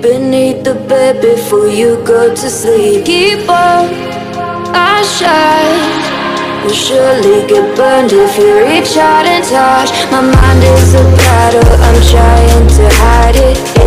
Beneath the bed before you go to sleep. Keep on, I shine. You'll surely get burned if you reach out and touch. My mind is a battle, I'm trying to hide it.